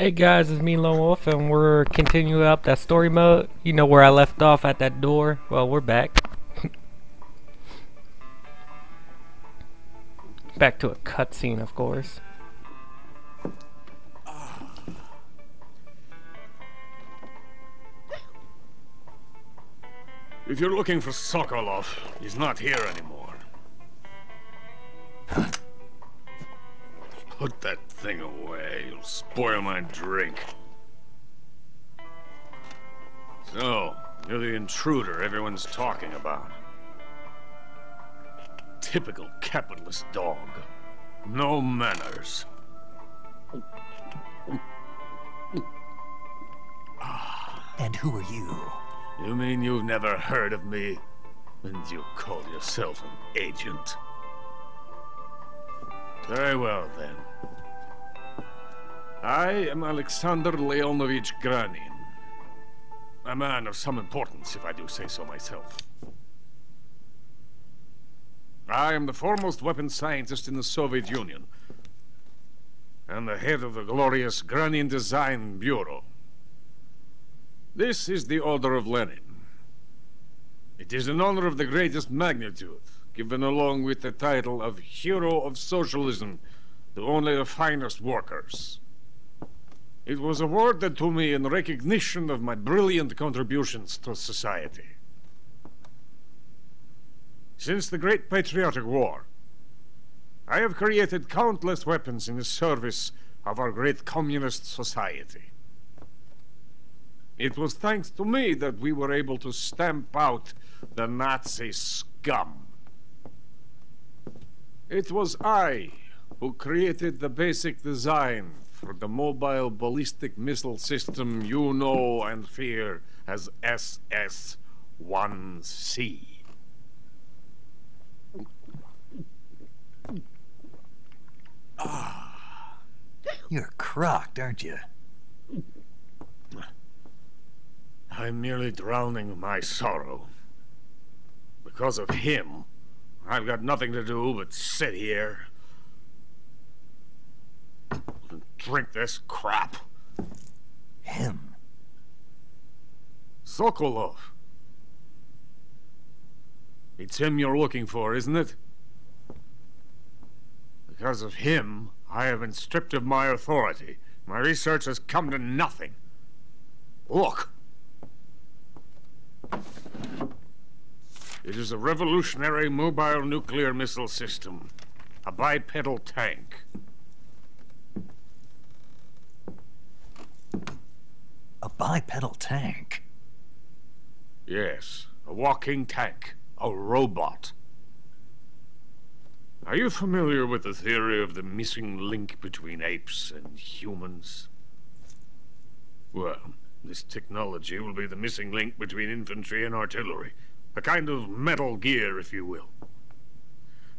Hey guys, it's me Lone Wolf and we're continuing up that story mode. You know where I left off at that door? Well, we're back. back to a cutscene, of course. If you're looking for Sokolov, he's not here anymore. Put that thing away. You'll spoil my drink. So, you're the intruder everyone's talking about. Typical capitalist dog. No manners. Ah. And who are you? You mean you've never heard of me? And you call yourself an agent? Very well, then. I am Alexander Leonovich Granin. A man of some importance, if I do say so myself. I am the foremost weapons scientist in the Soviet Union, and the head of the glorious Granin Design Bureau. This is the Order of Lenin. It is an honor of the greatest magnitude, given along with the title of Hero of Socialism to only the finest workers. It was awarded to me in recognition of my brilliant contributions to society. Since the Great Patriotic War, I have created countless weapons in the service of our great communist society. It was thanks to me that we were able to stamp out the Nazi scum. It was I who created the basic design for the mobile ballistic missile system you know and fear as SS-1C. Ah. You're crocked, aren't you? I'm merely drowning my sorrow. Because of him, I've got nothing to do but sit here and drink this crap. Him. Sokolov. It's him you're looking for, isn't it? Because of him, I have been stripped of my authority. My research has come to nothing. Look. It is a revolutionary mobile nuclear missile system. A bipedal tank. A bipedal tank. Yes, a walking tank. A robot. Are you familiar with the theory of the missing link between apes and humans? Well, this technology will be the missing link between infantry and artillery. A kind of metal gear, if you will.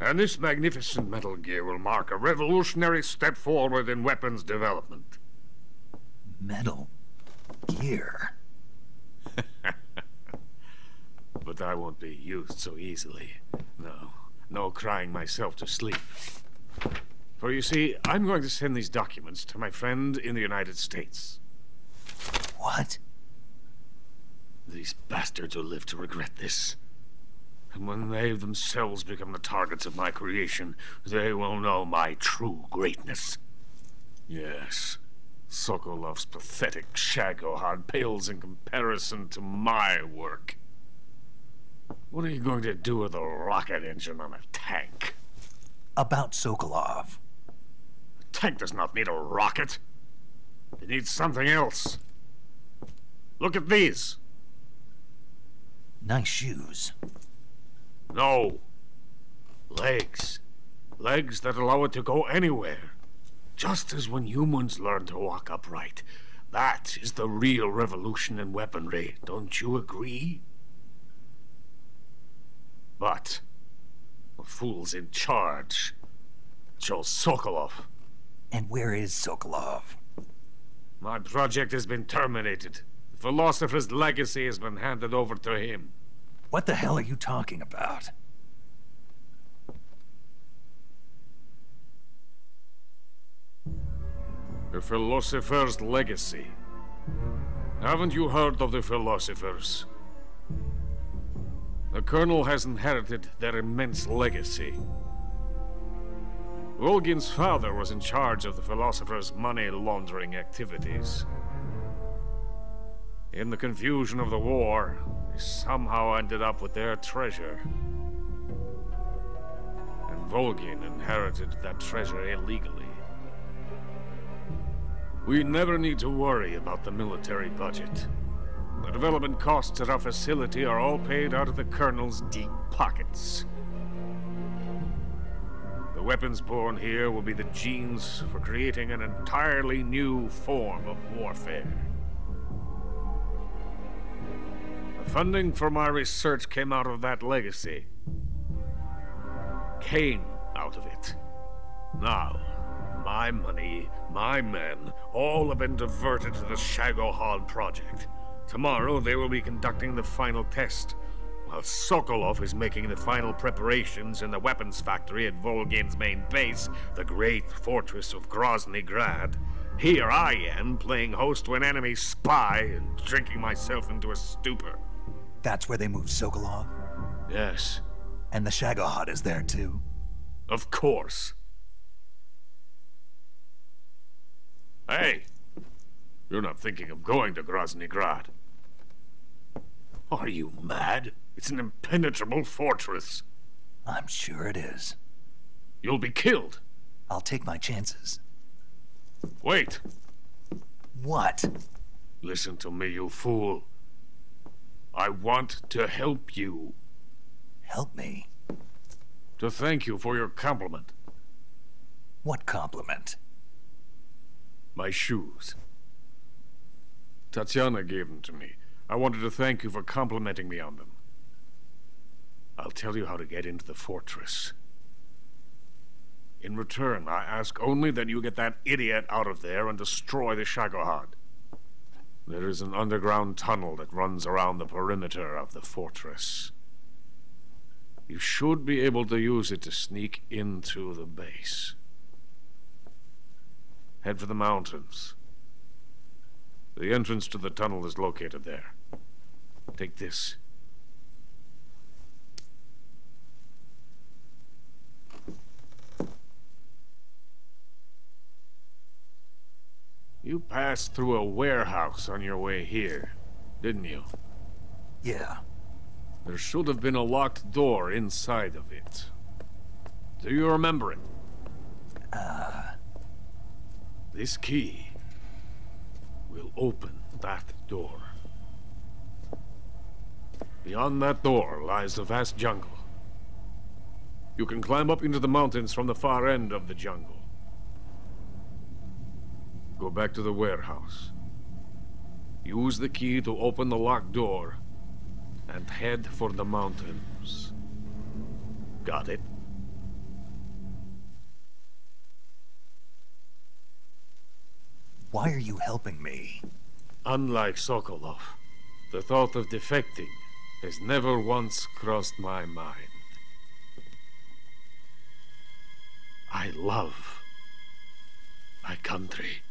And this magnificent metal gear will mark a revolutionary step forward in weapons development. Metal. Gear. But I won't be used so easily. No, no crying myself to sleep. For you see, I'm going to send these documents to my friend in the United States. What? These bastards will live to regret this. And when they themselves become the targets of my creation, they will know my true greatness. Yes, Sokolov's pathetic Shagohod pales in comparison to my work. What are you going to do with a rocket engine on a tank? About Sokolov. A tank does not need a rocket. It needs something else. Look at these. Nice shoes. No. Legs. Legs that allow it to go anywhere. Just as when humans learn to walk upright. That is the real revolution in weaponry. Don't you agree? But the fool's in charge. Joe Sokolov. And where is Sokolov? My project has been terminated. The philosopher's legacy has been handed over to him. What the hell are you talking about? The Philosopher's Legacy. Haven't you heard of the Philosophers? The Colonel has inherited their immense legacy. Volgin's father was in charge of the Philosopher's money laundering activities. In the confusion of the war, they somehow ended up with their treasure. And Volgin inherited that treasure illegally. We never need to worry about the military budget. The development costs at our facility are all paid out of the Colonel's deep pockets. The weapons born here will be the genes for creating an entirely new form of warfare. Funding for my research came out of that legacy. Came out of it. Now, my money, my men, all have been diverted to the Shagohod project. Tomorrow they will be conducting the final test, while Sokolov is making the final preparations in the weapons factory at Volgin's main base, the great fortress of Grozny Grad. Here I am, playing host to an enemy spy and drinking myself into a stupor. That's where they moved Sokolov? Yes, And the Shagohod is there too? of course. Hey! You're not thinking of going to Grozny Grad. Are you mad? It's an impenetrable fortress. I'm sure it is. You'll be killed. I'll take my chances. Wait. What? Listen to me, you fool. I want to help you. Help me. To thank you for your compliment. What compliment? My shoes. Tatiana gave them to me. I wanted to thank you for complimenting me on them. I'll tell you how to get into the fortress. In return, I ask only that you get that idiot out of there and destroy the Shagohod. There is an underground tunnel that runs around the perimeter of the fortress. You should be able to use it to sneak into the base. Head for the mountains. The entrance to the tunnel is located there. Take this. You passed through a warehouse on your way here, didn't you? Yeah. There should have been a locked door inside of it. Do you remember it? Uh, This key will open that door. Beyond that door lies a vast jungle. You can climb up into the mountains from the far end of the jungle. Go back to the warehouse. Use the key to open the locked door and head for the mountains. Got it? why are you helping me? Unlike Sokolov, the thought of defecting has never once crossed my mind. I love my country.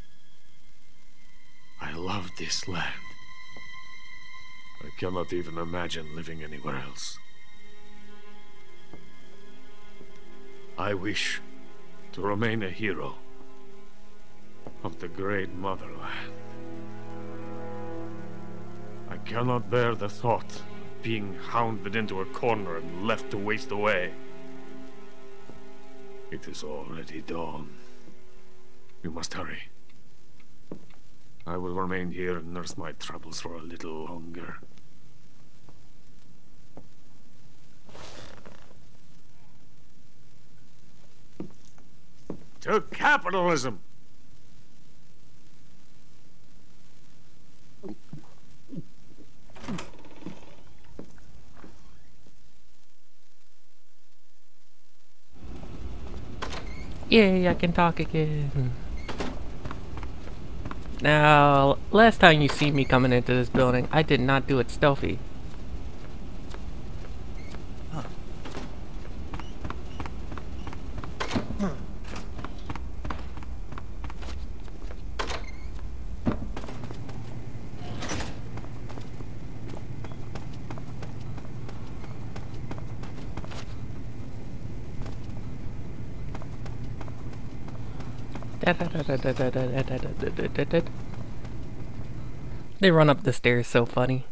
I love this land. I cannot even imagine living anywhere else. I wish to remain a hero of the great motherland. I cannot bear the thought of being hounded into a corner and left to waste away. It is already dawn. You must hurry. I will remain here and nurse my troubles for a little longer. To capitalism! Yay, I can talk again. Hmm. Now, last time you see me coming into this building, I did not do it stealthy. They run up the stairs so funny.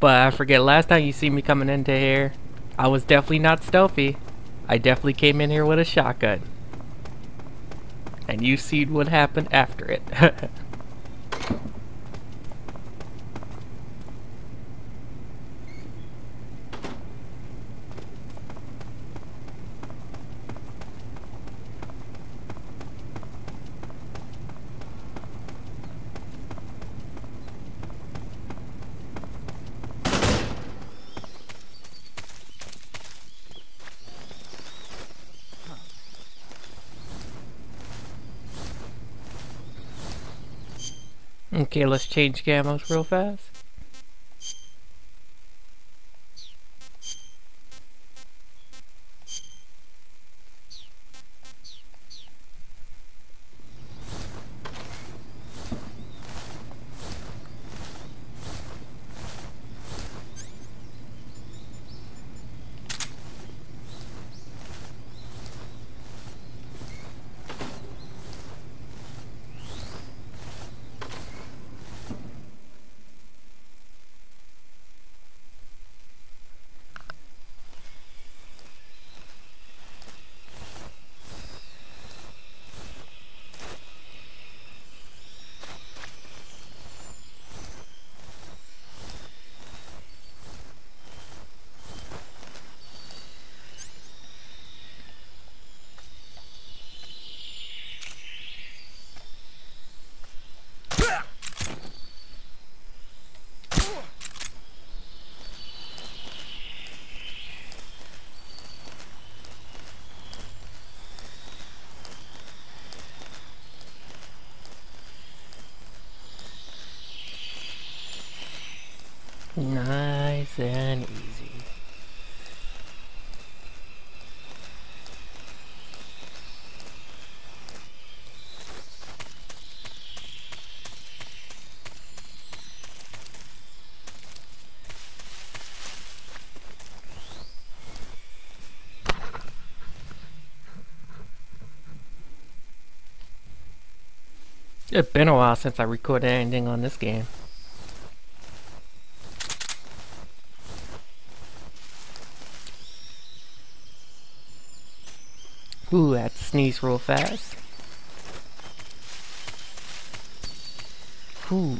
But I forget, last time you see me coming into here, I was definitely not stealthy. I definitely came in here with a shotgun. And you see what happened after it. Okay, let's change camos real fast. Nice and easy. It's been a while since I recorded anything on this game. Ooh, had to sneeze real fast. Ooh.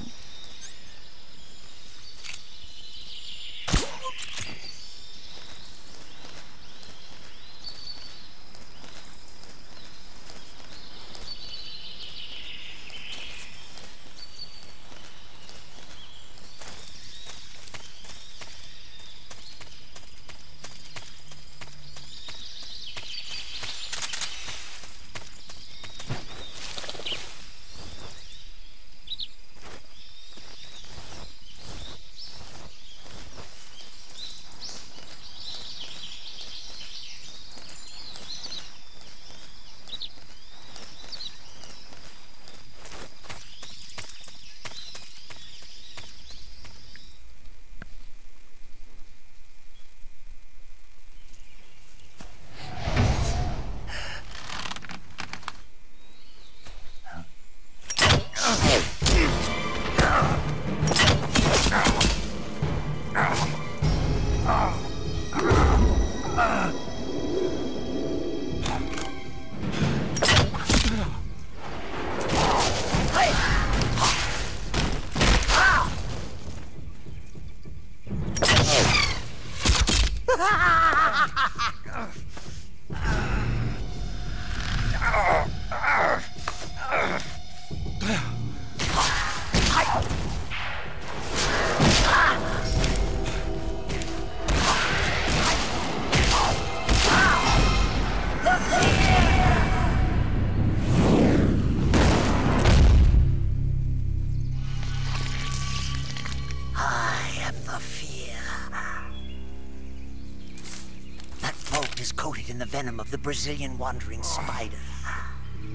Brazilian wandering spider.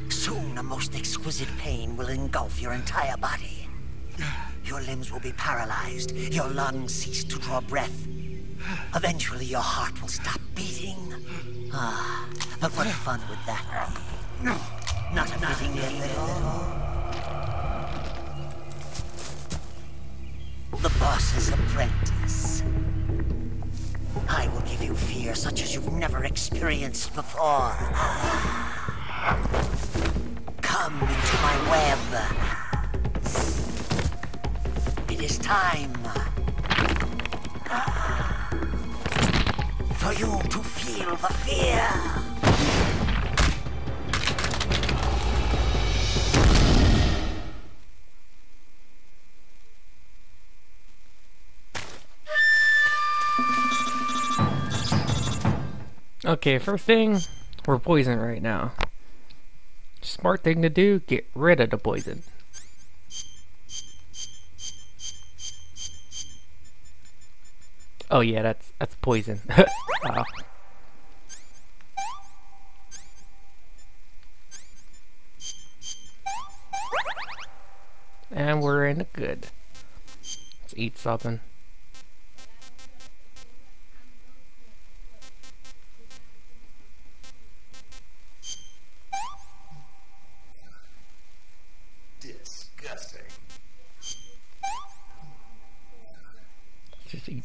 Soon a most exquisite pain will engulf your entire body. Your limbs will be paralyzed, your lungs cease to draw breath. Eventually your heart will stop beating. Ah, but what fun would that be? Not a fitting death. The boss's apprentice give you fear such as you've never experienced before. Come into my web. It is time for you to feel the fear. Okay, first thing, we're poisoned right now. Smart thing to do, get rid of the poison. Oh yeah, that's that's poison. wow. And we're in the good. Let's eat something.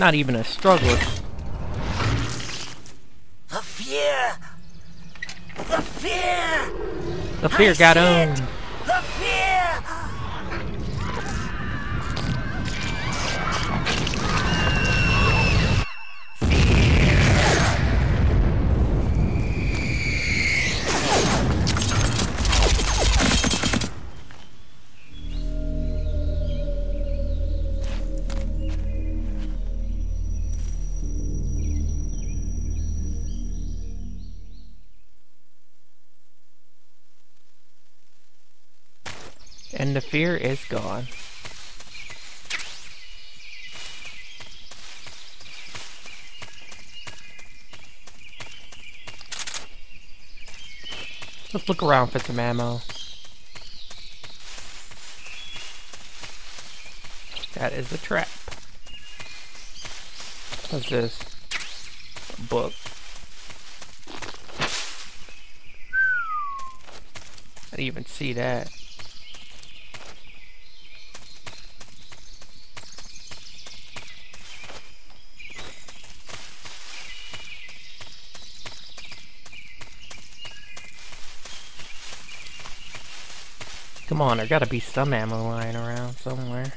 Not even a struggle. The fear! The fear! The fear I got owned. And the fear is gone. Let's look around for some ammo. That is a trap. What's this? A book. I didn't even see that. Come on, there gotta be some ammo lying around somewhere.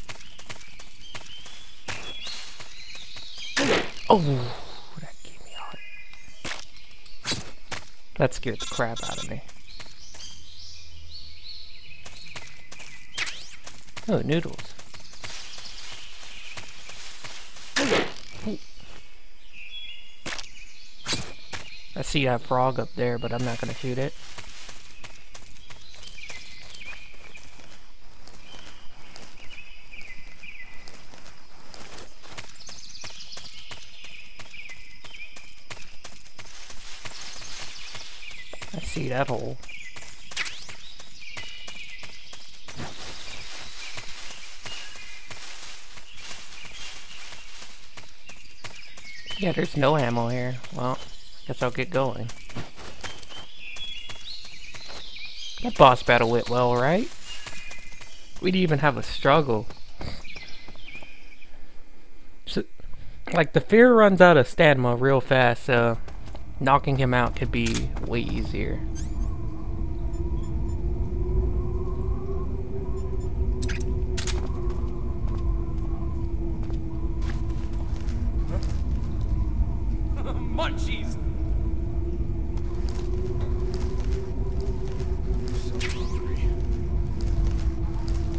Oh! That gave me heart. That scared the crap out of me. Oh, noodles. I see that frog up there, but I'm not gonna shoot it. See that hole. Yeah, there's no ammo here. Well, guess I'll get going. That boss battle went well, right? We didn't even have a struggle. So, like, the fear runs out of stamina real fast, so knocking him out could be way easier. Munchies! So hungry.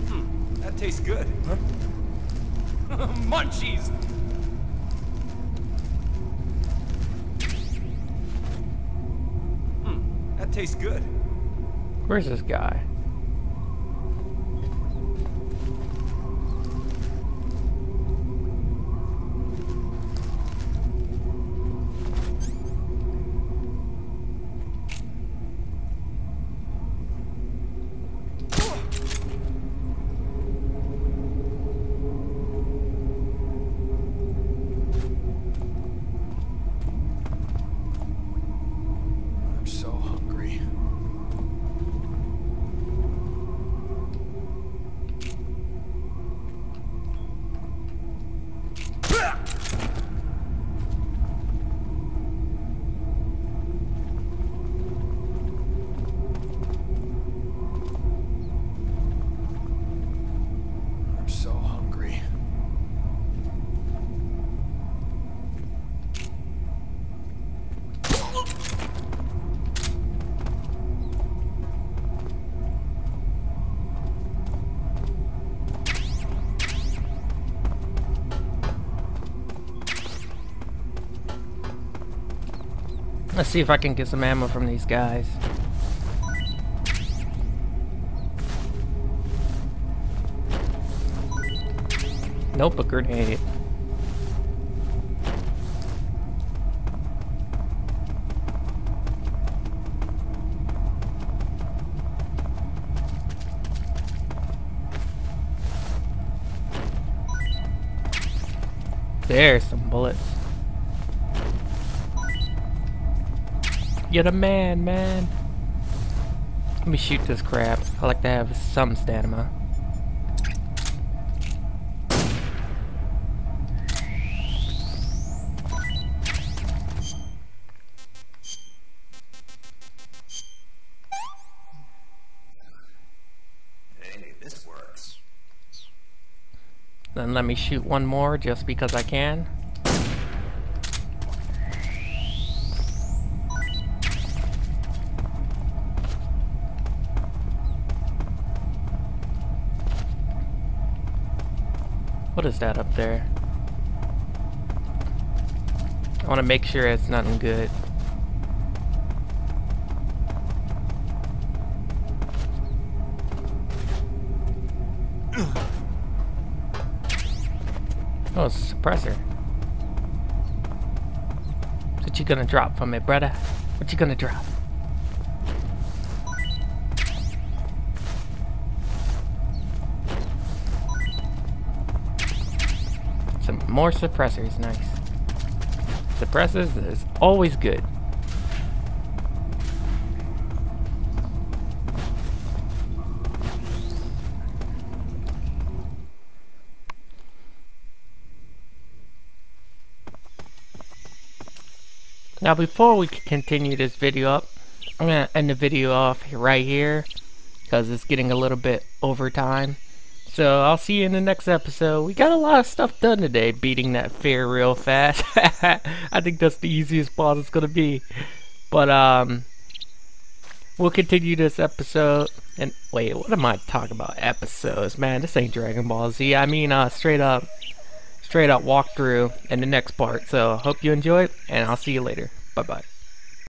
Hmm, that tastes good. Huh? Munchies! Tastes good. Where's this guy? I'm so hungry. I'm so hungry. Let's see if I can get some ammo from these guys. Nope, a grenade. There's some bullets. You're the man, man. Let me shoot this crap. I like to have some stamina. Hey, this works. Then let me shoot one more just because I can. What is that up there? I want to make sure it's nothing good. Oh, it's a suppressor. What you gonna drop from it, brother? What you gonna drop? More suppressors, nice. Suppressors is always good. Now before we continue this video up, I'm gonna end the video off right here because it's getting a little bit over time. So I'll see you in the next episode. We got a lot of stuff done today, beating that fear real fast. I think that's the easiest boss it's gonna be. But um, we'll continue this episode. And wait, what am I talking about? Episodes, man. This ain't Dragon Ball Z. I mean, uh, straight up, straight up walkthrough in the next part. So hope you enjoyed, it and I'll see you later. Bye bye.